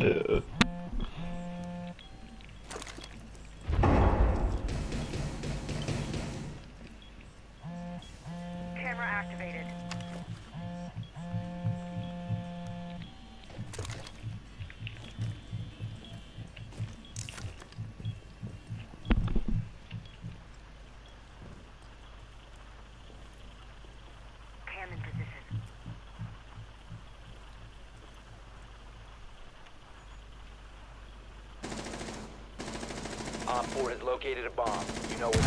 Uh. OPFOR has located a bomb. You know what to do.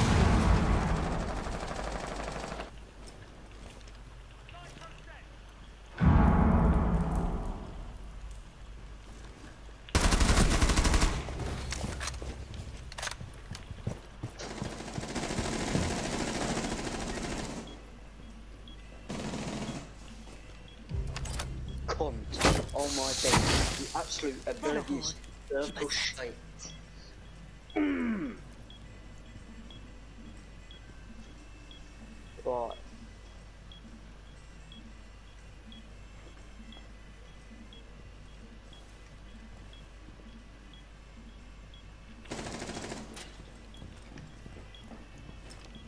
Cunt. Oh my days. The absolute oblivious circle shite.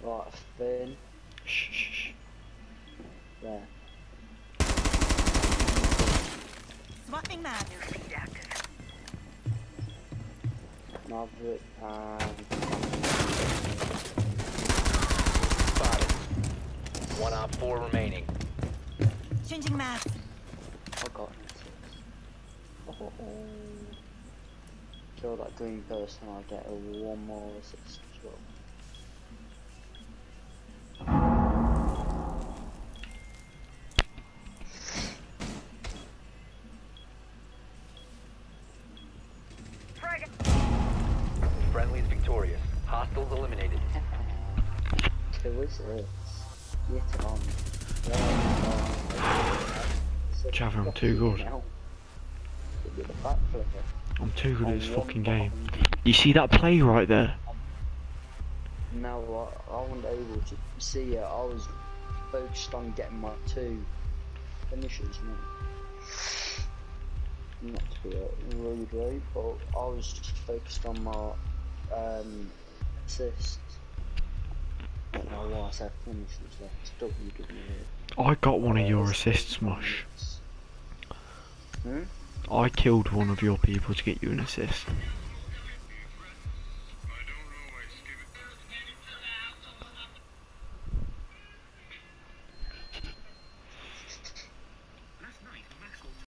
right. Finn. shh, shh, shh. There. Swapping mag. New feed active. Spotted. One OPFOR remaining. Changing mag. Oh, oh, oh, I got it. Oh, Kill that green person, I'll get a one more assist as well. Victorious. Hostiles eliminated. Who is this? Get on. Jav, I'm too good. I'm too good at this fucking game. You see that play right there? No, I, I wasn't able to see it. I was focused on getting my two finishes, man. Not to be a rude way, but I was just focused on my um, assists. I don't know why I said that's WWE. I got one of your assists, Mush. Hmm? I killed one of your people to get you an assist.